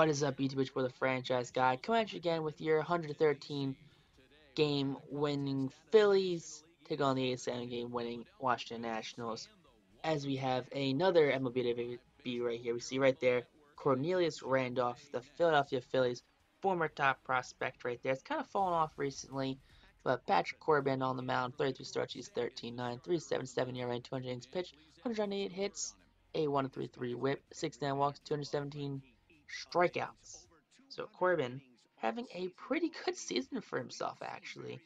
What is up, YouTube for the franchise guy? Coming at you again with your 113 game winning Phillies take on the 87 game winning Washington Nationals. As we have another MLB debut right here, we see right there Cornelius Randolph, the Philadelphia Phillies former top prospect right there. It's kind of fallen off recently, but Patrick Corbin on the mound, 33 starts, he's 13 9, 377 ERA, 200 innings pitched, 108 hits, a 133 whip, 69 walks, 217 strikeouts. So Corbin having a pretty good season for himself, actually.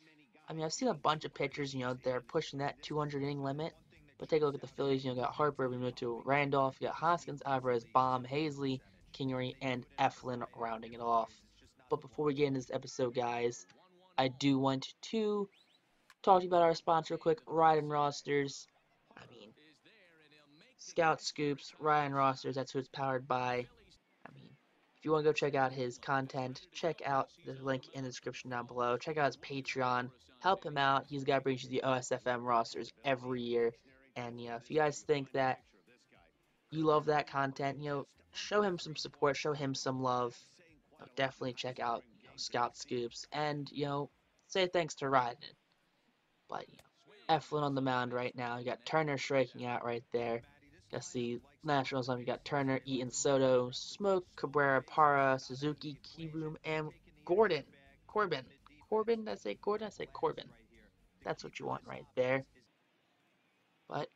I mean, I've seen a bunch of pitchers, you know, they're pushing that 200 inning limit. But take a look at the Phillies. You know, got Harper, we moved to Randolph, you got Hoskins, Alvarez, Bohm, Haseley, Kingery, and Eflin rounding it off. But before we get into this episode, guys, I do want to talk to you about our sponsor quick, Ridin Rosters. I mean, Scout Scoops, Ridin Rosters, that's who it's powered by. If you want to go check out his content, check out the link in the description down below. Check out his Patreon. Help him out. He's got to bring you the OSFM rosters every year. And, you know, if you guys think that you love that content, you know, show him some support, show him some love. You know, definitely check out you know, Scout Scoops. And, you know, say thanks to Ridin. But, you know, Eflin on the mound right now. You got Turner striking out right there. Got the Nationals on. You got Turner, Eaton, Soto, Smoak, Cabrera, Parra, Suzuki, Kieboom, and Gordon. Corbin. Corbin? I say Gordon? I say Corbin. That's what you want right there. But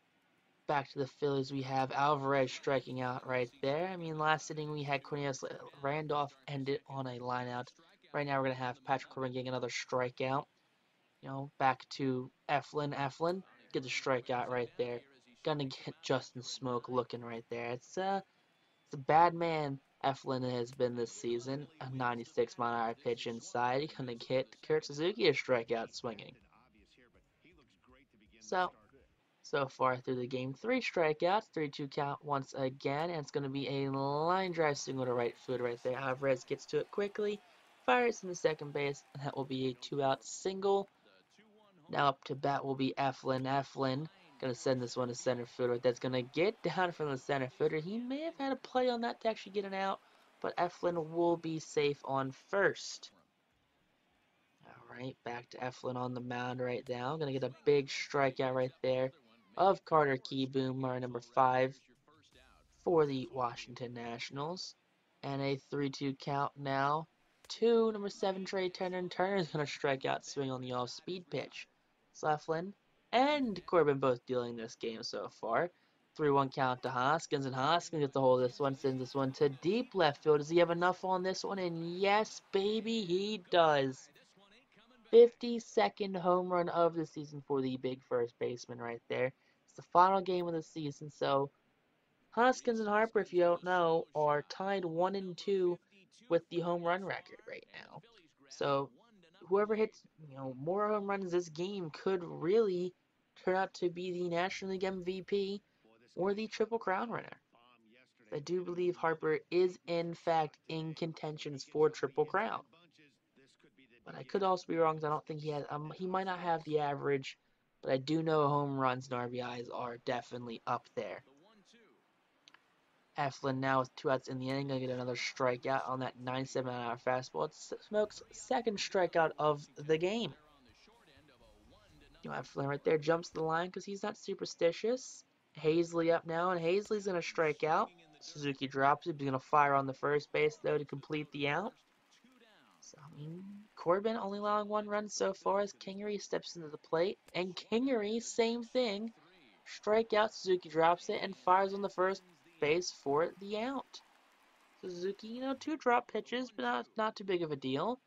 back to the Phillies, we have Alvarez striking out right there. I mean, last inning we had Cornelius Randolph end it on a lineout. Right now we're going to have Patrick Corbin getting another strikeout. You know, back to Eflin. Eflin, get the strikeout right there. Gonna get Justin Smoak looking right there. It's, uh, it's a bad man Eflin has been this season. A 96 mile hour pitch inside. Gonna get Kurt Suzuki a strikeout swinging. So, so far through the game. Three strikeouts, 3-2 count once again, and it's going to be a line drive single to right field right there. Alvarez gets to it quickly, fires in the second base, and that will be a two-out single. Now up to bat will be Eflin. Eflin to send this one to center fielder. That's to get down from the center fielder. He may have had a play on that to actually get it out, but Eflin will be safe on first. Alright, back to Eflin on the mound right now. To get a big strikeout right there of Carter Kieboom, our number five for the Washington Nationals. And a 3-2 count now to number seven Trea Turner. And Turner is going to strike out swing on the off-speed pitch. Sleflin and Corbin both dealing this game so far. 3-1 count to Hoskins, and Hoskins gets the hold of this one, sends this one to deep left field. Does he have enough on this one? And yes, baby, he does. 52nd home run of the season for the big first baseman right there It's the final game of the season. So Hoskins and Harper, if you don't know, are tied one and two with the home run record right now. So whoever hits you know more home runs this game could really turn out to be the National League MVP or the Triple Crown winner. I do believe Harper is in fact in contentions for Triple Crown. But I could also be wrong I don't think he has. Um, he might not have the average but I do know home runs and RBIs are definitely up there. Eflin now with two outs in the inning, gonna get another strikeout on that 97 mile hour fastball. It's Smoak's second strikeout of the game. You Eflin right there jumps the line because he's not superstitious. Haseley up now, and Haseley's gonna strike out. Suzuki drops it. He's gonna fire on the first base though to complete the out. So, I mean, Corbin only allowing one run so far as Kingery steps into the plate. And Kingery, same thing. Strike out, Suzuki drops it and fires on the first base for the out. Suzuki, you know, two drop pitches, but not, not too big of a deal.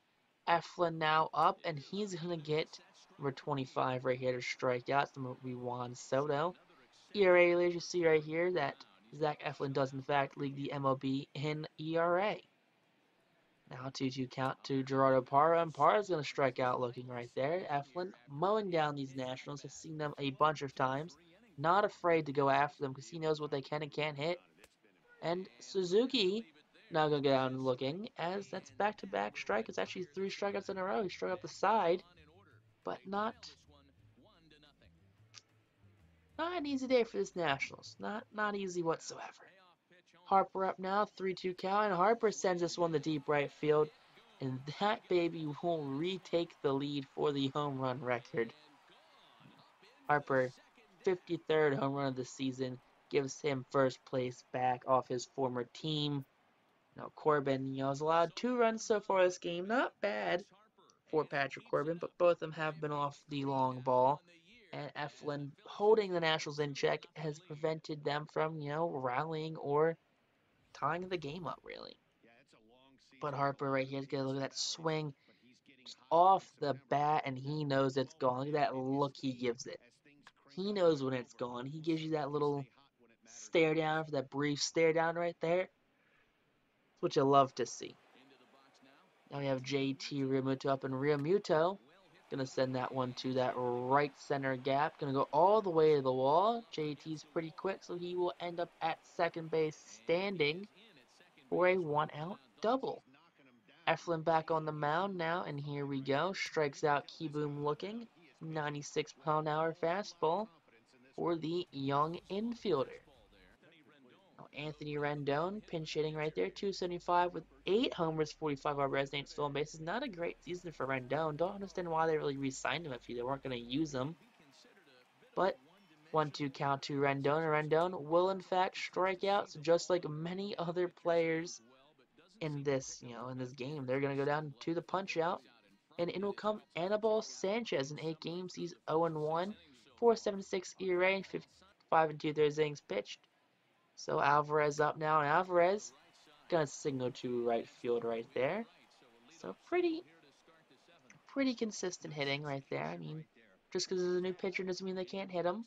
Eflin now up, and he's going to get number 25 right here to strike out. It's going to be Juan Soto. ERA, as you see right here, that Zach Eflin does in fact lead the MLB in ERA. Now 2-2 count to Gerardo Parra, and Parra's going to strike out looking right there. Eflin mowing down these Nationals, has seen them a bunch of times. Not afraid to go after them because he knows what they can and can't hit. And Suzuki now going to go down and looking as that's back-to-back -back strike. It's actually three strikeouts in a row. He struck up the side, but not not an easy day for this Nationals. Not not easy whatsoever. Harper up now, 3-2 count, and Harper sends this one to deep right field, and that baby will retake the lead for the home run record. Harper, 53rd home run of the season, gives him first place back off his former team. Now Corbin, you know, has allowed two runs so far this game. Not bad for Patrick Corbin, but both of them have been off the long ball. And Eflin holding the Nationals in check has prevented them from, you know, rallying or tying the game up, really. But Harper right here is going to look at that swing just off the bat, and he knows it's gone. Look at that look he gives it. He knows when it's gone. He gives you that little stare down for that brief stare down right there. That's what you love to see. Now we have JT Realmuto up in Realmuto. Gonna send that one to that right center gap. Gonna go all the way to the wall. JT's pretty quick, so he will end up at second base standing for a one out double. Eflin back on the mound now, and here we go. Strikes out Kieboom looking. 96 pound hour fastball for the young infielder. Anthony Rendon pinch hitting right there, 275 with eight homers, 45 RBIs, eight stolen bases. Not a great season for Rendon. Don't understand why they really re-signed him if they weren't going to use him. But one-two count to Rendon. Rendon will in fact strike out, so just like many other players in this, you know, in this game, they're going to go down to the punch out and in will come Anibal Sanchez in eight games. He's 0-1, 4.76 ERA, and 55 and two thirds innings pitched. So Alvarez up now, and Alvarez gonna signal to right field right there. So pretty, pretty consistent hitting right there. I mean, just because there's a new pitcher doesn't mean they can't hit him.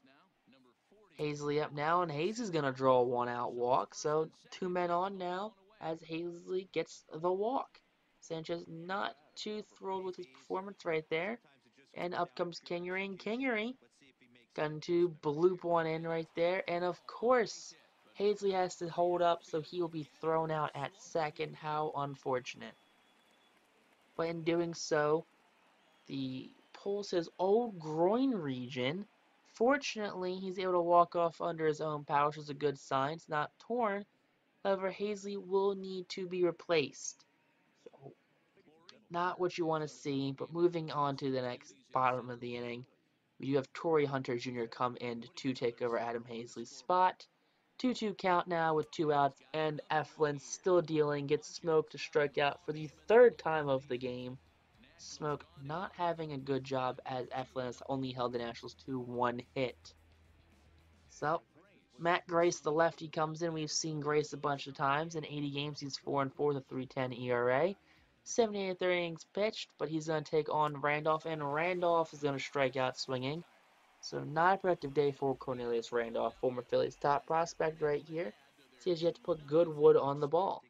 Haseley up now, and Hayes is gonna draw a one-out walk. So two men on now as Haseley gets the walk. Sanchez not too thrilled with his performance right there. And up comes Kingery, and Kingery going to bloop one in right there. And of course, Haseley has to hold up, so he will be thrown out at second. How unfortunate. But in doing so, the pulls his old groin region. Fortunately, he's able to walk off under his own power, which is a good sign. It's not torn. However, Haseley will need to be replaced not what you want to see. But moving on to the next bottom of the inning, we do have Torii Hunter Jr. come in to take over Adam Hazley's spot. 2-2 count now with two outs, and Eflin still dealing, gets Smoak to strike out for the third time of the game. Smoak not having a good job as Eflin has only held the Nationals to one hit. So, Matt Grace, the lefty, comes in. We've seen Grace a bunch of times. In 80 games, he's 4 and 4 with a 3.10 ERA. 78 innings pitched, but he's going to take on Randolph, and Randolph is going to strike out swinging. So not a productive day for Cornelius Randolph, former Phillies top prospect right here. He has yet to put good wood on the ball.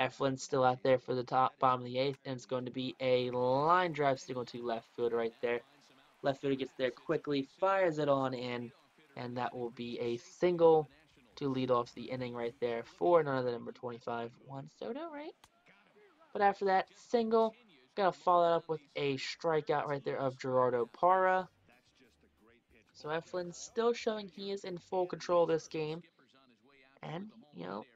Eflin's still out there for the top bottom of the eighth, and it's going to be a line drive single to left field right there. Left fielder gets there quickly, fires it on in, and that will be a single to lead off the inning right there for none other than number 25, Juan Soto, right? But after that single, gonna follow that up with a strikeout right there of Gerardo Parra. So Eflin's still showing he is in full control of this game. And, you know,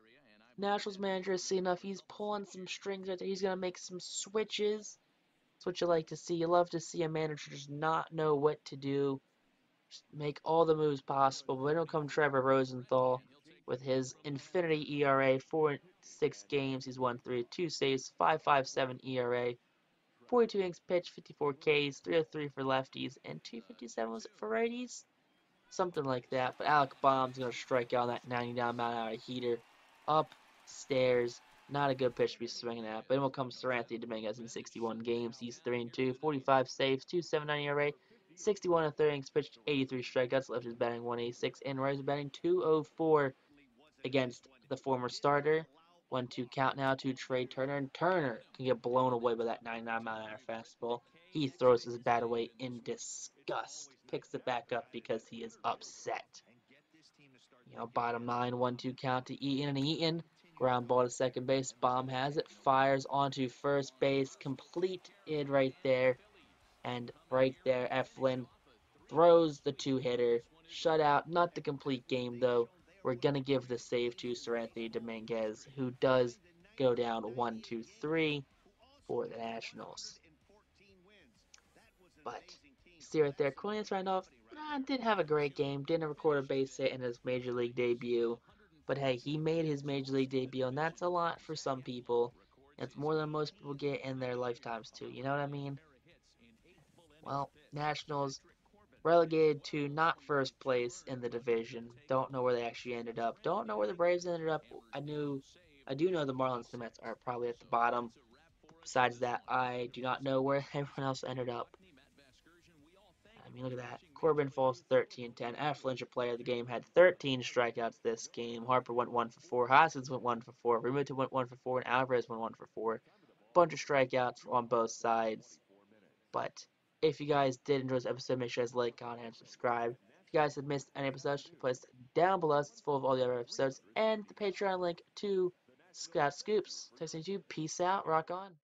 Nationals manager has seen enough. He's pulling some strings right there. He's going to make some switches. That's what you like to see. You love to see a manager just not know what to do. Just make all the moves possible. But it'll come Trevor Rosenthal with his infinity ERA, four six games. He's won three, two saves, 5.57 ERA, 42 innings pitched, 54 Ks, 303 for lefties, and 257 was it for righties? Something like that. But Alec Bohm's gonna strike out that 99 mile an hour heater upstairs. Not a good pitch to be swinging at. But then will come to Seranthony Dominguez in 61 games. He's 3 and 2, 45 saves, 279 ERA, 61 and 30 innings pitched, 83 strikeouts. Left is batting 186, and right is batting 204 against the former starter. One two count now to Trea Turner, and Turner can get blown away by that 99 mile an hour fastball. He throws his bat away in disgust, picks it back up because he is upset. You know, bottom nine, one two count to Eaton, and Eaton ground ball to second base. Bohm has it, fires onto first base, complete completed right there, and right there, Eflin throws the two hitter, shutout. Not the complete game though we're gonna give the save to Seranthony Dominguez, who does go down one, two, three for the Nationals. But see right there, Cornelius Randolph nah, didn't have a great game, didn't record a base hit in his major league debut. But hey, he made his major league debut, and that's a lot for some people. It's more than most people get in their lifetimes too. You know what I mean? Well, Nationals relegated to not first place in the division. Don't know where they actually ended up. Don't know where the Braves ended up. I knew, I do know the Marlins and the Mets are probably at the bottom. Besides that, I do not know where everyone else ended up. I mean, look at that. Corbin falls 13-10. Affluential player of the game had 13 strikeouts this game. Harper went 1 for 4. Hoskins went 1 for 4. Realmuto went 1 for 4. And Alvarez went 1 for 4. Bunch of strikeouts on both sides. But if you guys did enjoy this episode, make sure you guys like, comment, and subscribe. If you guys have missed any episodes, please down below. It's full of all the other episodes. And the Patreon link to Scout Scoops. Texting you. Peace out. Rock on.